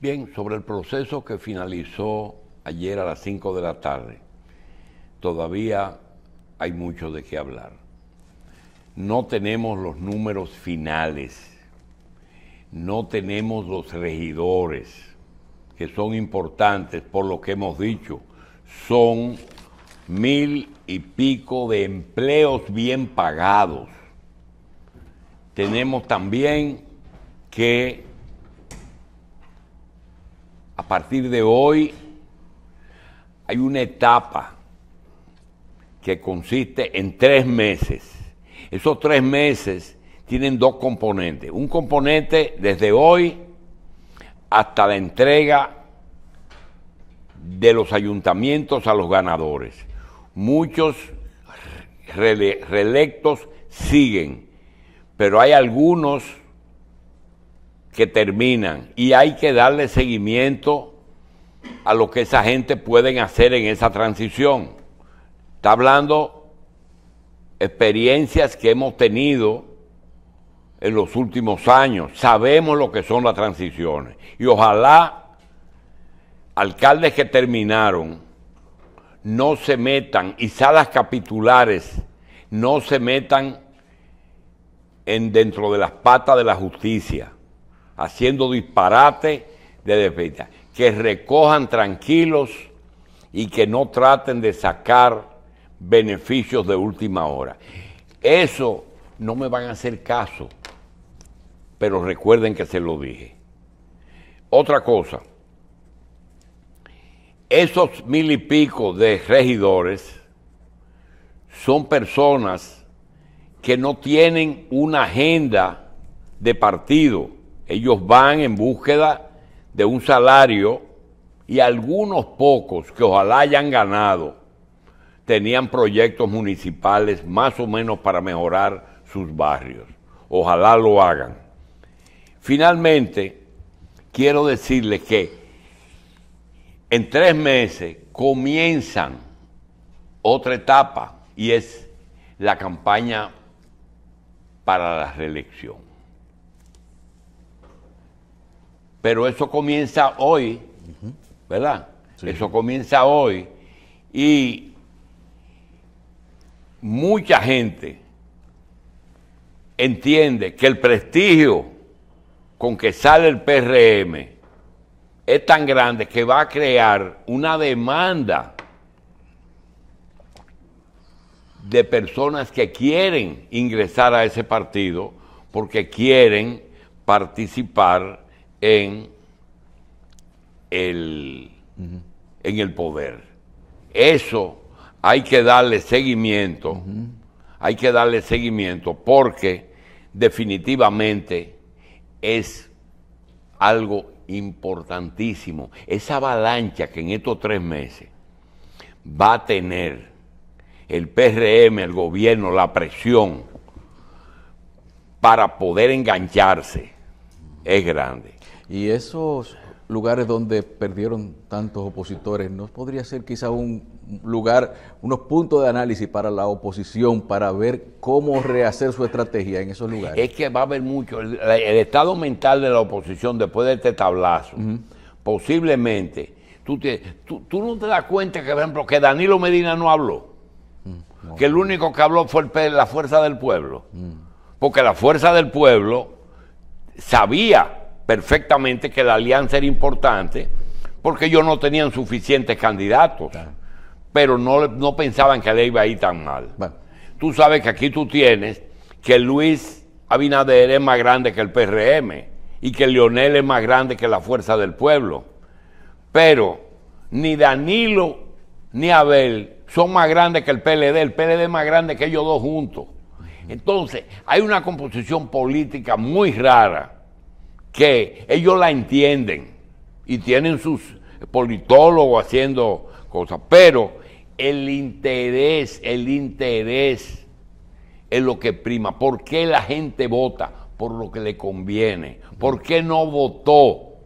Bien, sobre el proceso que finalizó ayer a las 5 de la tarde, todavía hay mucho de qué hablar. No tenemos los números finales, no tenemos los regidores, que son importantes por lo que hemos dicho. Son mil y pico de empleos bien pagados. Tenemos también que a partir de hoy hay una etapa que consiste en tres meses. Esos tres meses tienen dos componentes. Un componente desde hoy hasta la entrega de los ayuntamientos a los ganadores. Muchos reelectos siguen, pero hay algunos que terminan y hay que darle seguimiento a lo que esa gente pueden hacer en esa transición. Está hablando experiencias que hemos tenido en los últimos años. Sabemos lo que son las transiciones. Y ojalá alcaldes que terminaron no se metan y salas capitulares no se metan en dentro de las patas de la justicia haciendo disparate de defensa. Que recojan tranquilos y que no traten de sacar beneficios de última hora. Eso no me van a hacer caso, pero recuerden que se lo dije. Otra cosa, esos mil y pico de regidores son personas que no tienen una agenda de partido ellos van en búsqueda de un salario y algunos pocos que ojalá hayan ganado tenían proyectos municipales más o menos para mejorar sus barrios. Ojalá lo hagan. Finalmente, quiero decirles que en tres meses comienzan otra etapa y es la campaña para la reelección. Pero eso comienza hoy, ¿verdad? Eso comienza hoy y mucha gente entiende que el prestigio con que sale el PRM es tan grande que va a crear una demanda de personas que quieren ingresar a ese partido porque quieren participar en el, en el poder. Eso hay que darle seguimiento, hay que darle seguimiento porque definitivamente es algo importantísimo. Esa avalancha que en estos tres meses va a tener el PRM, el gobierno, la presión para poder engancharse es grande. Y esos lugares donde perdieron tantos opositores, ¿no podría ser quizá un lugar, unos puntos de análisis para la oposición, para ver cómo rehacer su estrategia en esos lugares? Es que va a haber mucho. El, estado mental de la oposición después de este tablazo, posiblemente, tú, tú, no te das cuenta que, por ejemplo, que Danilo Medina no habló. Mm, que el único que habló fue el, la fuerza del pueblo. Mm. Porque la fuerza del pueblo sabía perfectamente que la alianza era importante porque ellos no tenían suficientes candidatos, pero no, no pensaban que le iba a ir tan mal. Tú sabes que aquí tú tienes que Luis Abinader es más grande que el PRM y que Leonel es más grande que la Fuerza del Pueblo, pero ni Danilo ni Abel son más grandes que el PLD, el PLD es más grande que ellos dos juntos. Entonces, hay una composición política muy rara que ellos la entienden y tienen sus politólogos haciendo cosas, pero el interés, el interés es lo que prima. ¿Por qué la gente vota? Por lo que le conviene. ¿Por qué no votó?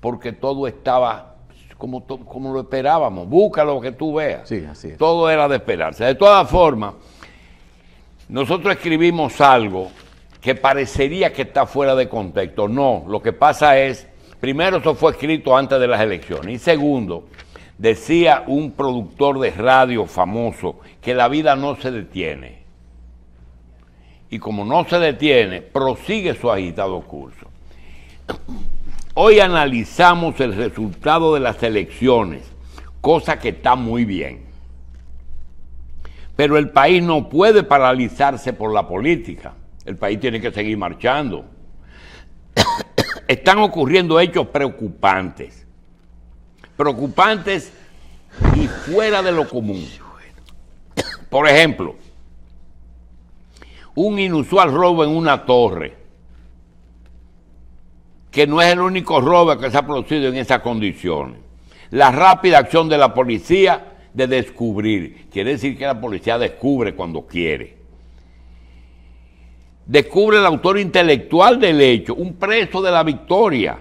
Porque todo estaba como, como lo esperábamos. Busca lo que tú veas. Sí, así es. Todo era de esperarse. De todas formas, nosotros escribimos algo que parecería que está fuera de contexto. No, lo que pasa es Primero, eso fue escrito antes de las elecciones. Y segundo, decía un productor de radio famoso que la vida no se detiene. Y como no se detiene, prosigue su agitado curso. Hoy analizamos el resultado de las elecciones, cosa que está muy bien. Pero el país no puede paralizarse por la política. El país tiene que seguir marchando. Están ocurriendo hechos preocupantes. Preocupantes y fuera de lo común. Por ejemplo, un inusual robo en una torre, que no es el único robo que se ha producido en esas condiciones. La rápida acción de la policía de descubrir, quiere decir que la policía descubre cuando quiere. Descubre el autor intelectual del hecho, un preso de la victoria,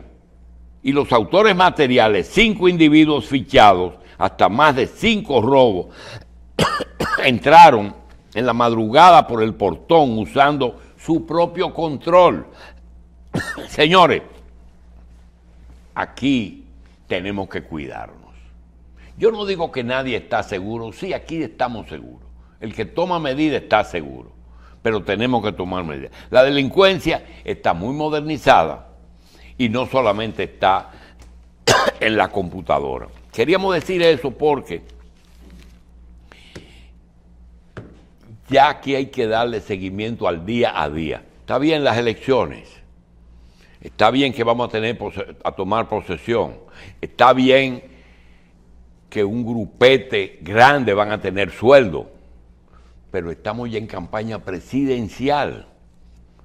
y los autores materiales, cinco individuos fichados, hasta más de cinco robos, entraron en la madrugada por el portón usando su propio control. Señores, aquí tenemos que cuidarnos. Yo no digo que nadie está seguro, sí, aquí estamos seguros. El que toma medidas está seguro, pero tenemos que tomar medidas. La delincuencia está muy modernizada y no solamente está en la computadora. Queríamos decir eso porque ya aquí hay que darle seguimiento al día a día. Está bien las elecciones, está bien que vamos a tener a tomar posesión, está bien que un grupete grande van a tener sueldo, pero estamos ya en campaña presidencial,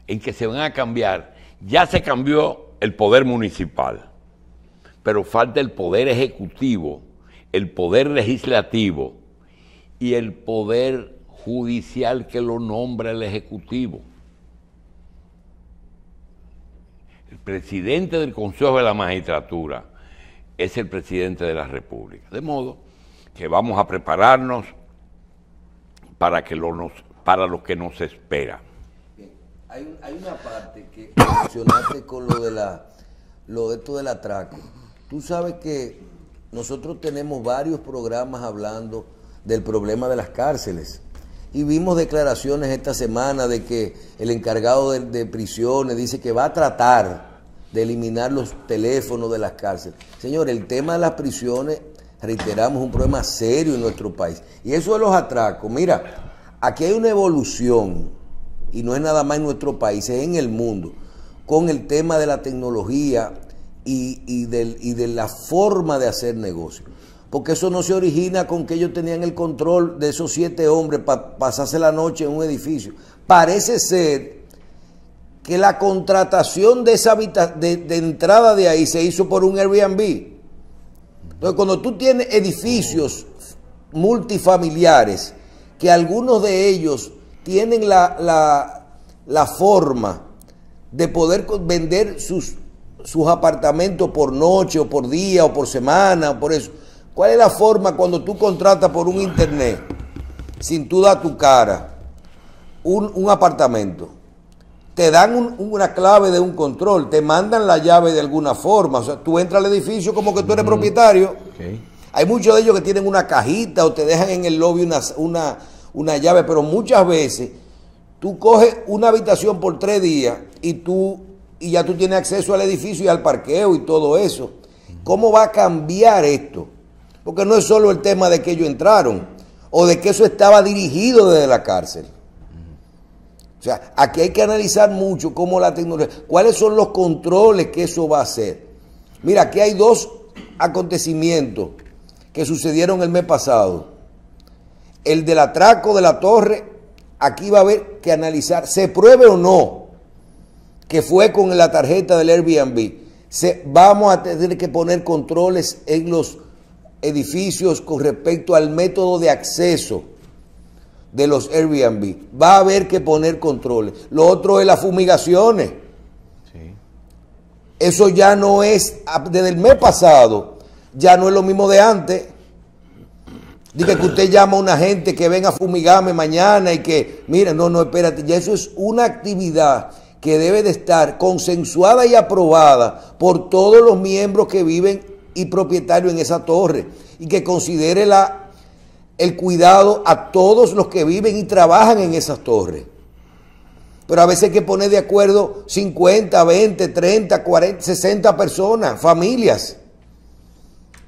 en que se van a cambiar. Ya se cambió el poder municipal pero falta el poder ejecutivo, el poder legislativo y el poder judicial que lo nombra el ejecutivo. El presidente del Consejo de la Magistratura es el presidente de la República. De modo que vamos a prepararnos para, que lo nos, para lo que nos espera. Hay, una parte que mencionaste con lo de la lo de esto del atraco. Tú sabes que nosotros tenemos varios programas hablando del problema de las cárceles. Y vimos declaraciones esta semana de que el encargado de, prisiones dice que va a tratar de eliminar los teléfonos de las cárceles. Señor, el tema de las prisiones, reiteramos, es un problema serio en nuestro país. Y eso de los atracos, mira, aquí hay una evolución, y no es nada más en nuestro país, es en el mundo, con el tema de la tecnología y, y, de la forma de hacer negocio. Porque eso no se origina con que ellos tenían el control de esos siete hombres para pasarse la noche en un edificio. Parece ser que la contratación de esa de, de entrada de ahí se hizo por un Airbnb. Entonces, cuando tú tienes edificios multifamiliares, que algunos de ellos tienen la, la, la forma de poder vender sus sus apartamentos por noche o por día o por semana, por eso. ¿Cuál es la forma cuando tú contratas por un internet, sin tú dar tu cara, un, apartamento? Te dan una clave de un control, te mandan la llave de alguna forma. O sea, tú entras al edificio como que tú eres propietario. Hay muchos de ellos que tienen una cajita o te dejan en el lobby una, una, una llave, pero muchas veces tú coges una habitación por tres días y tú y ya tú tienes acceso al edificio y al parqueo y todo eso. ¿Cómo va a cambiar esto? Porque no es solo el tema de que ellos entraron o de que eso estaba dirigido desde la cárcel. O sea, aquí hay que analizar mucho cómo la tecnología, cuáles son los controles que eso va a hacer. Mira, aquí hay dos acontecimientos que sucedieron el mes pasado. El del atraco de la torre, aquí va a haber que analizar, se pruebe o no que fue con la tarjeta del Airbnb. Vamos a tener que poner controles en los edificios con respecto al método de acceso de los Airbnb. Va a haber que poner controles. Lo otro es las fumigaciones. Eso ya no es, desde el mes pasado, ya no es lo mismo de antes. Dice que usted llama a una gente que venga a fumigarme mañana y que, mire, no, no, espérate, ya eso es una actividad que debe de estar consensuada y aprobada por todos los miembros que viven y propietarios en esa torre y que considere la, el cuidado a todos los que viven y trabajan en esas torres. Pero a veces hay que poner de acuerdo 50, 20, 30, 40, 60 personas, familias.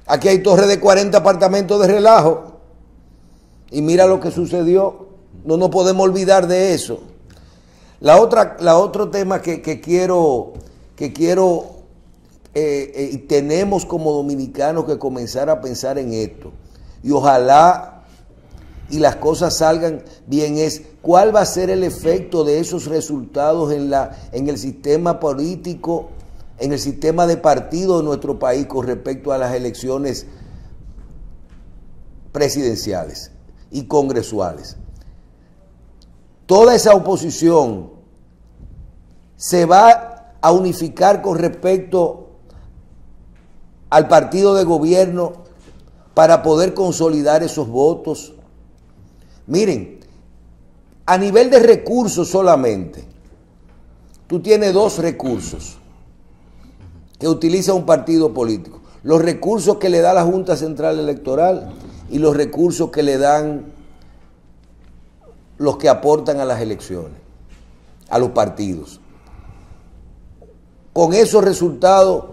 Aquí hay torres de 40 apartamentos de relajo. Y mira lo que sucedió. No nos podemos olvidar de eso. La otra, la otro tema que, quiero, que quiero eh, eh, tenemos como dominicanos que comenzar a pensar en esto. Y ojalá y las cosas salgan bien es cuál va a ser el efecto de esos resultados en, la, en el sistema político, en el sistema de partido de nuestro país con respecto a las elecciones presidenciales y congresuales toda esa oposición se va a unificar con respecto al partido de gobierno para poder consolidar esos votos. Miren, a nivel de recursos solamente, tú tienes dos recursos que utiliza un partido político. Los recursos que le da la Junta Central Electoral y los recursos que le dan los que aportan a las elecciones, a los partidos. Con esos resultados,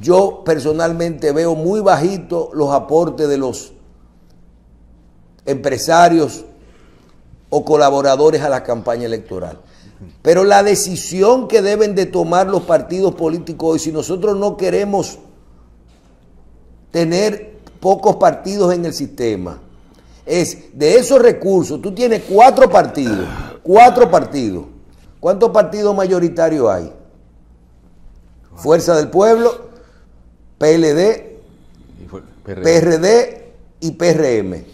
yo personalmente veo muy bajito los aportes de los empresarios o colaboradores a la campaña electoral. Pero la decisión que deben de tomar los partidos políticos hoy, si nosotros no queremos tener pocos partidos en el sistema, es de esos recursos, tú tienes cuatro partidos, cuatro partidos. ¿Cuántos partidos mayoritarios hay? Fuerza del Pueblo, PLD, PRD y PRM.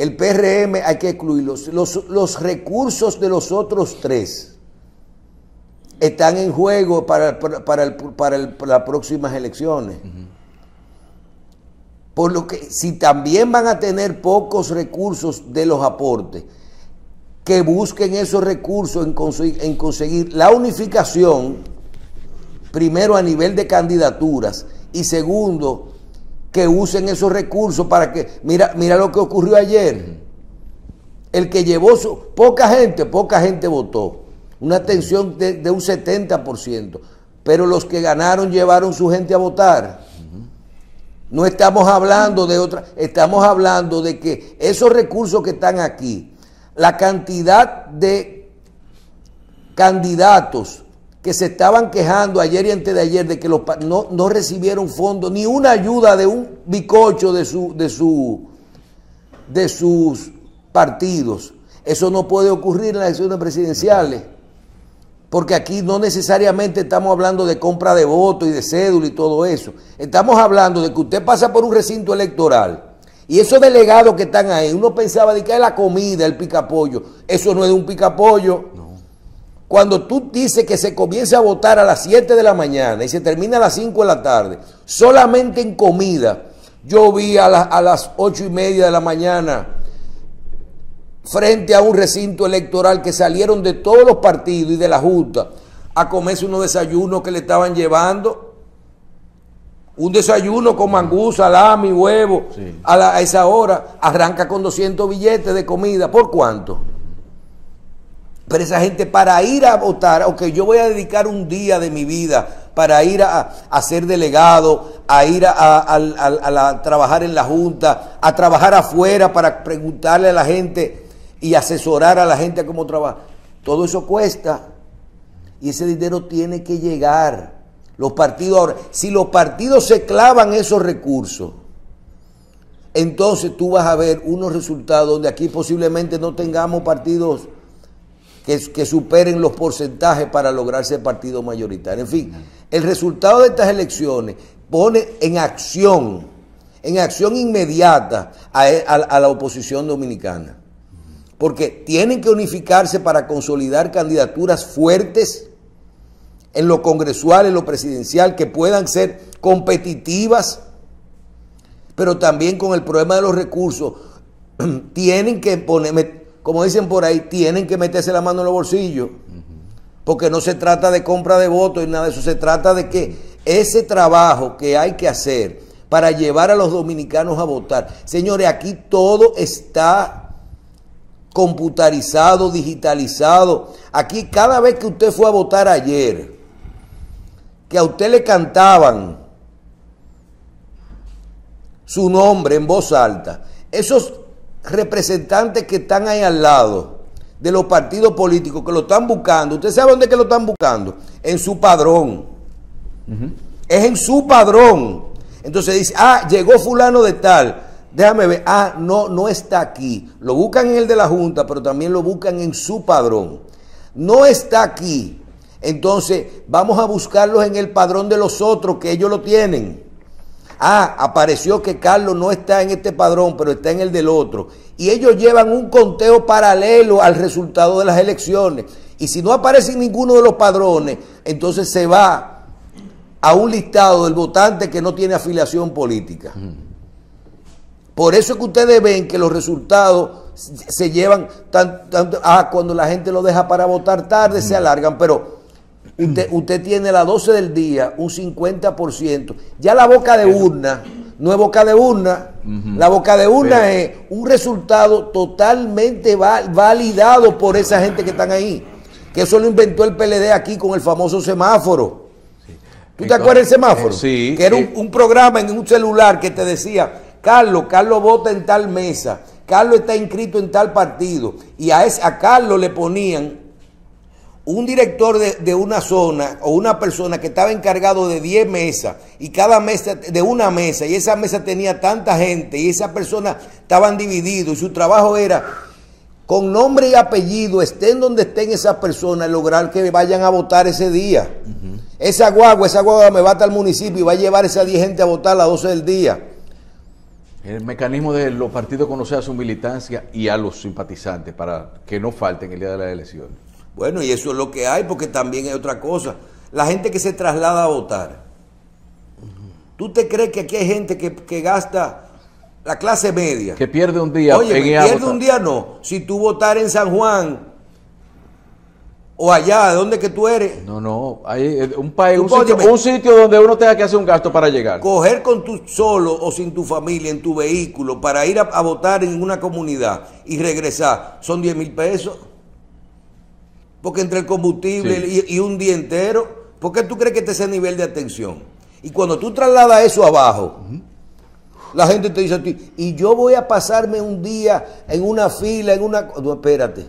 El PRM hay que excluirlos. Los, los recursos de los otros tres están en juego para, para, para, las próximas elecciones. Por lo que si también van a tener pocos recursos de los aportes, que busquen esos recursos en conseguir, la unificación, primero a nivel de candidaturas y segundo, que usen esos recursos para que, mira, mira lo que ocurrió ayer. El que llevó su, poca gente, poca gente votó. Una tensión de, de un 70%. Pero los que ganaron llevaron su gente a votar. No estamos hablando de otra, estamos hablando de que esos recursos que están aquí, la cantidad de candidatos que se estaban quejando ayer y antes de ayer de que los, no, no recibieron fondos, ni una ayuda de un bicocho de, su, de, su, de sus partidos. Eso no puede ocurrir en las elecciones presidenciales porque aquí no necesariamente estamos hablando de compra de votos y de cédula y todo eso. Estamos hablando de que usted pasa por un recinto electoral y esos delegados que están ahí, uno pensaba de que es la comida, el picapollo. Eso no es de un picapollo. Cuando tú dices que se comienza a votar a las 7 de la mañana y se termina a las 5 de la tarde, solamente en comida, yo vi a, a las 8 y media de la mañana frente a un recinto electoral que salieron de todos los partidos y de la Junta a comerse unos desayunos que le estaban llevando. Un desayuno con mangú, salami, huevo, a, esa hora arranca con 200 billetes de comida. ¿Por cuánto? Pero esa gente para ir a votar, aunque yo voy a dedicar un día de mi vida para ir a, ser delegado, a ir a, trabajar en la Junta, a trabajar afuera para preguntarle a la gente y asesorar a la gente a cómo trabaja. Todo eso cuesta y ese dinero tiene que llegar. Los partidos ahora, si los partidos se clavan esos recursos, entonces tú vas a ver unos resultados donde aquí posiblemente no tengamos partidos que, superen los porcentajes para lograr ser partido mayoritario. En fin, el resultado de estas elecciones pone en acción, en acción inmediata a la oposición dominicana porque tienen que unificarse para consolidar candidaturas fuertes en lo congresual, en lo presidencial, que puedan ser competitivas, pero también con el problema de los recursos, tienen que poner, como dicen por ahí, tienen que meterse la mano en los bolsillos, porque no se trata de compra de votos y nada de eso, se trata de que ese trabajo que hay que hacer para llevar a los dominicanos a votar, señores, aquí todo está computarizado, digitalizado. Aquí cada vez que usted fue a votar ayer, que a usted le cantaban su nombre en voz alta, esos representantes que están ahí al lado de los partidos políticos que lo están buscando, ¿usted sabe dónde que lo están buscando? En su padrón. Es en su padrón. Entonces dice, ah, llegó fulano de tal. Déjame ver, ah, no, no está aquí. Lo buscan en el de la Junta, pero también lo buscan en su padrón. No está aquí. Entonces, vamos a buscarlos en el padrón de los otros, que ellos lo tienen. Ah, apareció que Carlos no está en este padrón, pero está en el del otro. Y ellos llevan un conteo paralelo al resultado de las elecciones. Y si no aparece en ninguno de los padrones, entonces se va a un listado del votante que no tiene afiliación política. Por eso es que ustedes ven que los resultados se llevan, ah, cuando la gente lo deja para votar tarde, se alargan, pero usted, usted tiene a las 12 del día un 50%. Ya la boca de urna, no es boca de urna, la boca de urna es un resultado totalmente validado por esa gente que están ahí. Que eso lo inventó el PLD aquí con el famoso semáforo. ¿Tú te acuerdas del semáforo? Sí. Que era un, un programa en un celular que te decía, Carlos, Carlos vota en tal mesa, Carlos está inscrito en tal partido. Y a, ese, a Carlos le ponían un director de, de, una zona o una persona que estaba encargado de 10 mesas y cada mesa de una mesa y esa mesa tenía tanta gente y esa persona estaban divididos y su trabajo era con nombre y apellido, estén donde estén esas personas, lograr que vayan a votar ese día. Esa guagua, esa guagua me va hasta el municipio y va a llevar a esa 10 gente a votar a las 12 del día. El mecanismo de los partidos conocer a su militancia y a los simpatizantes para que no falten el día de las elecciones. Bueno, y eso es lo que hay, porque también hay otra cosa. La gente que se traslada a votar. ¿Tú te crees que aquí hay gente que, que gasta la clase media? Que pierde un día. Oye, pierde un día no. Si tú votar en San Juan o allá, ¿de dónde que tú eres? No, no, hay eh, un país, un sitio, un sitio, donde uno tenga que hacer un gasto para llegar. Coger con tu solo o sin tu familia en tu vehículo para ir a, a votar en una comunidad y regresar, son 10 mil pesos. Porque entre el combustible sí. y, y, un día entero, ¿por qué tú crees que este es el nivel de atención? Y cuando tú trasladas eso abajo, uh -huh. la gente te dice a ti, y yo voy a pasarme un día en una fila, en una... No, espérate.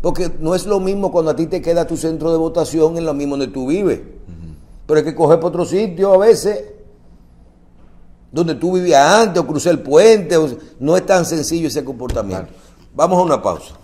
Porque no es lo mismo cuando a ti te queda tu centro de votación en lo mismo donde tú vives. Uh -huh. Pero hay que coger para otro sitio a veces, donde tú vivías antes, o cruzar el puente. O... no es tan sencillo ese comportamiento. Claro. Vamos a una pausa.